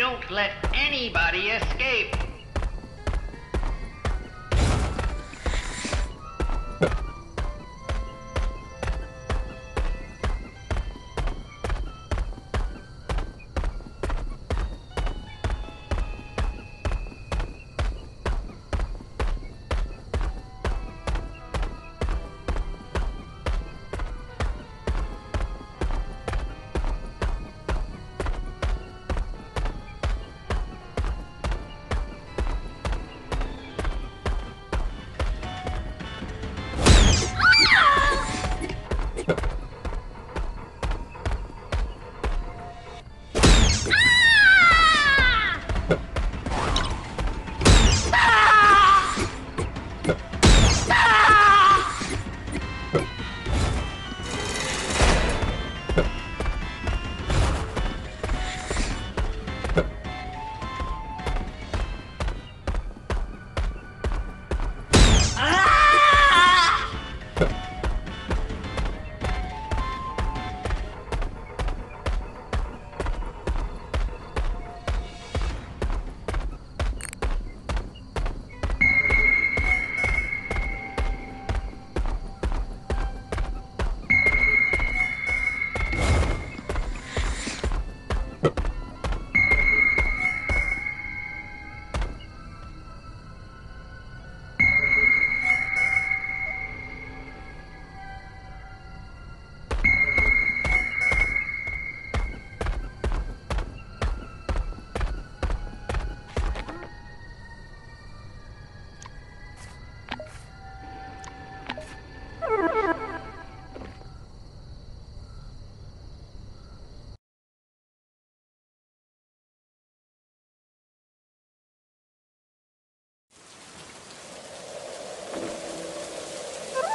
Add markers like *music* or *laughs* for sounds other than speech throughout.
Don't let anybody escape.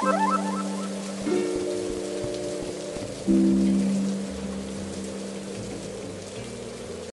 Música *laughs*